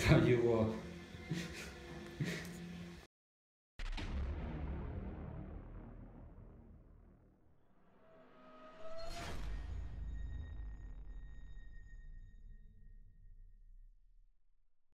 看衣服